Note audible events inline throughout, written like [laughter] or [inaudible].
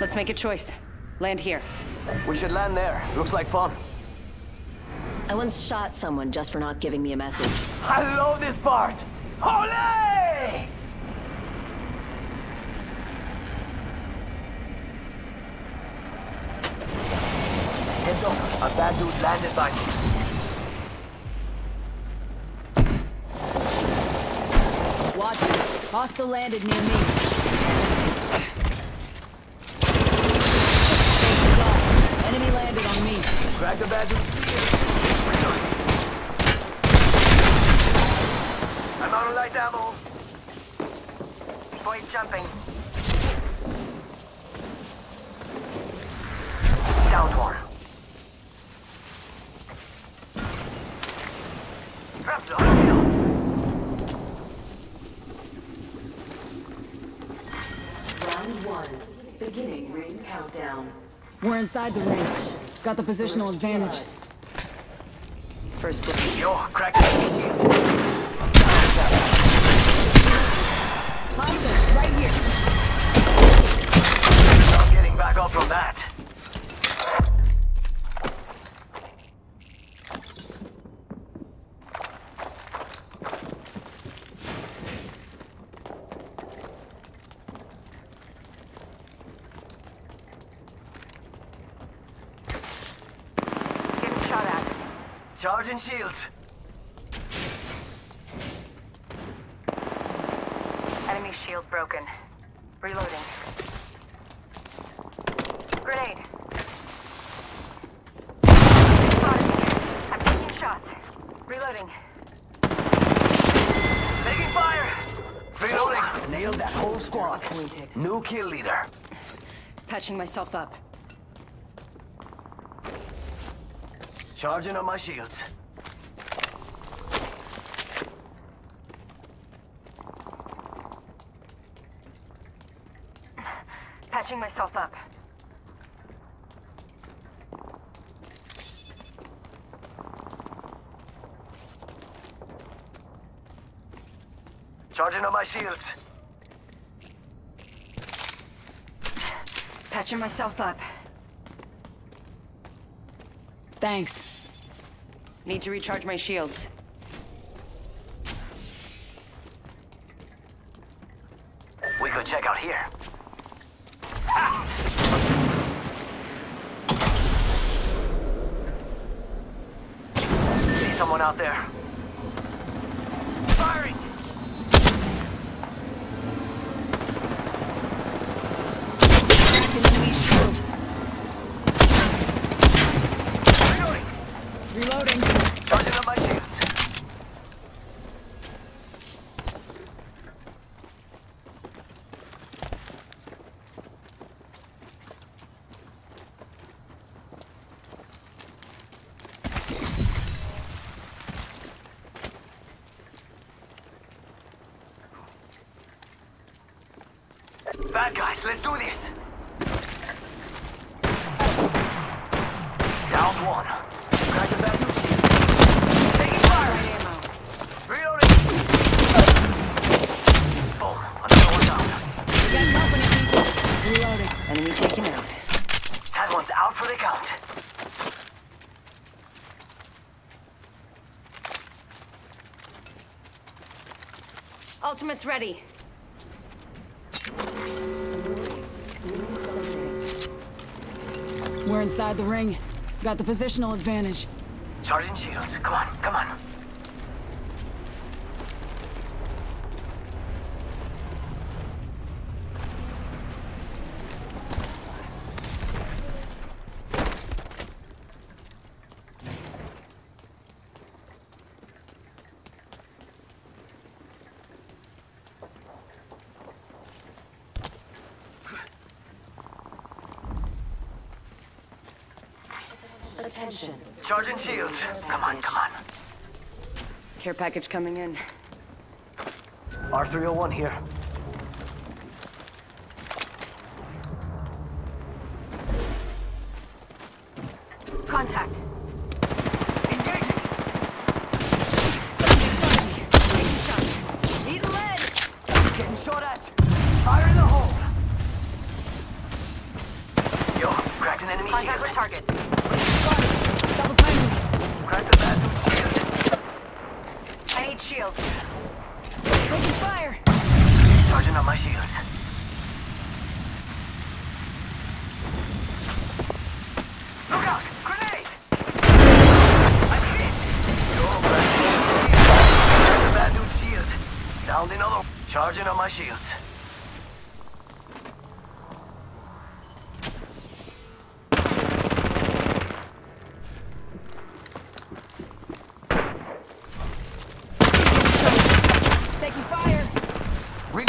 Let's make a choice. Land here. We should land there. Looks like fun. I once shot someone just for not giving me a message. I love this part! Holy! Heads up, a bad dude landed by me. Watch it. Hostile landed near me. On me. Crack the bad dude's gear. I'm out of light ammo. Boy jumping. Down one. Round one. Beginning ring countdown. We're inside the ring. Got the positional advantage. First blood. Yo, crack shield. Hostile, right Charging shields. Enemy shield broken. Reloading. Grenade. Spotted. I'm taking shots. Reloading. Taking fire! Reloading. Nailed that whole squad. New kill leader. Patching myself up. Charging on my shields. Patching myself up. Charging on my shields. Patching myself up. Thanks. Need to recharge my shields. We could check out here. See someone out there. Firing! Reloading! Reloading. Charging on my shields. Bad guys, let's do this. Down one. Crack the bad news here. Taking fire. Reloading. Boom. Another one down. Got company, people. Reloading. Enemy taken out. That one's out for the count. Ultimate's ready. Inside the ring. Got the positional advantage. Charging shields. Come on, come on. Attention. Charging shields. Come on, come on. Care package coming in. R301 here. Contact. Charging on my shields. Taking fire. Reload.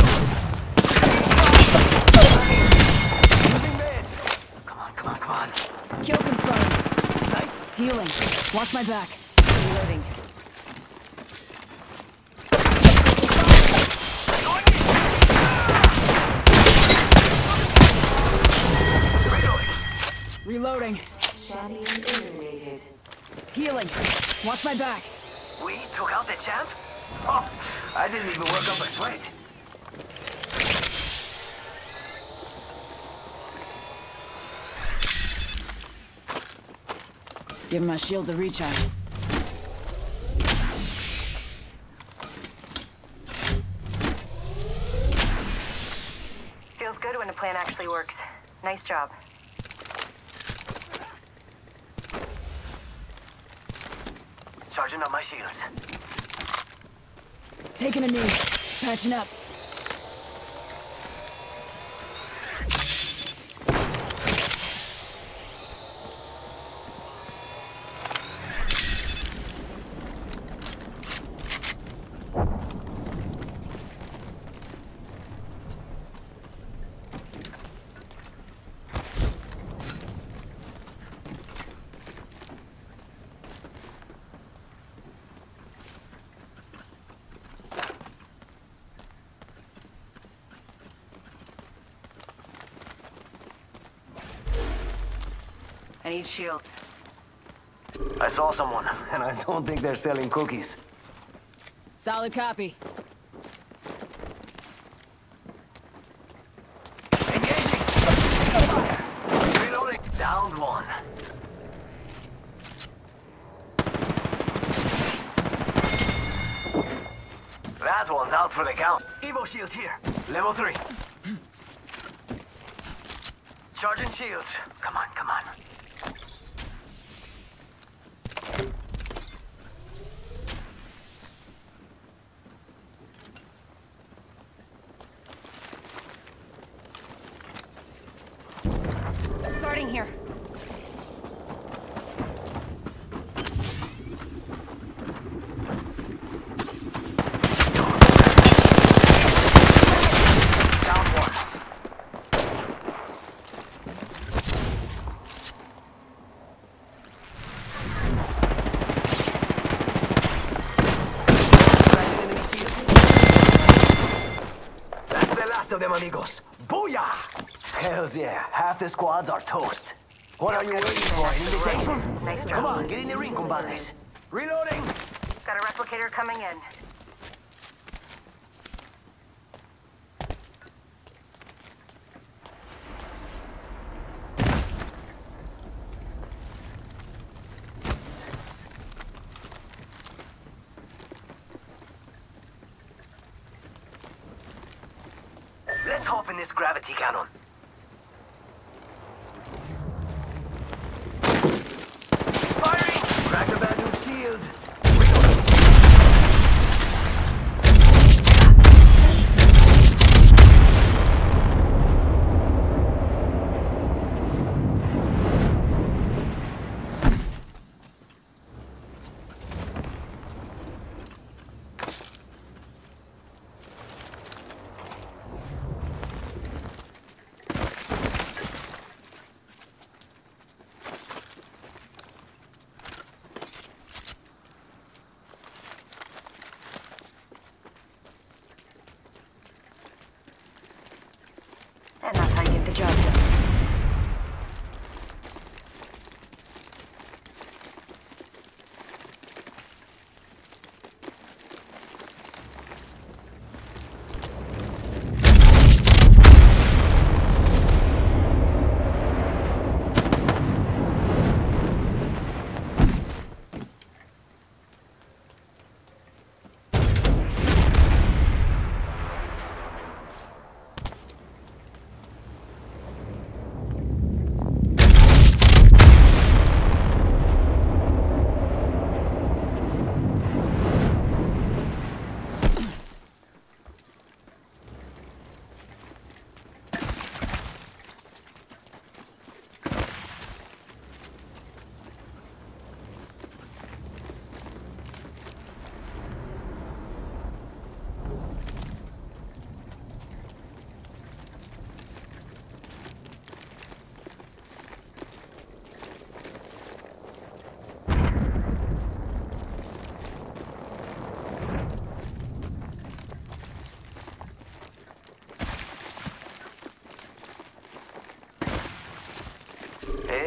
Come on, come on, come on. Kill confirmed. Nice. Healing. Watch my back. Reloading. Healing. Watch my back. We took out the champ? Oh, I didn't even work up a sweat. Give my shields a recharge. Feels good when a plan actually works. Nice job. Charging on my shields. Taking a knee. Patching up. I need shields. I saw someone, [laughs] and I don't think they're selling cookies. Solid copy. Engaging! Reloading! Downed one. That one's out for the count. Evo shield here. Level three. [clears throat] Charging shields. Come on, come on. Starting here. Down one. That's the last of them, amigos. Booyah! Hells yeah, half the squads are toast. What are you waiting for? An invitation? Nice job. Come on, get in the ring, compadres. Reloading! Got a replicator coming in. Let's hop in this gravity cannon.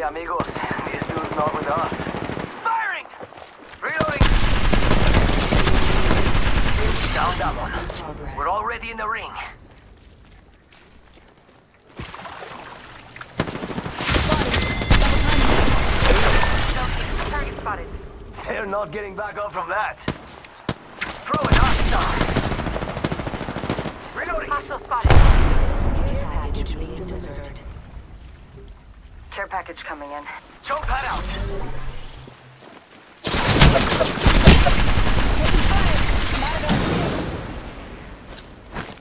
Sorry, amigos. This dude's not with us. Firing! Reloading! Down that one. We're already in the ring. They're not getting back up from that. Throw it hostile. Reloading. Hostile spotted. Care package coming in. Choke that out.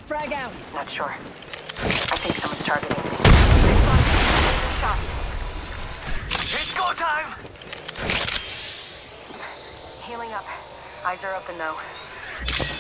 Frag out. Not sure. I think someone's targeting me. Shot. It's go time. Healing up. Eyes are open though.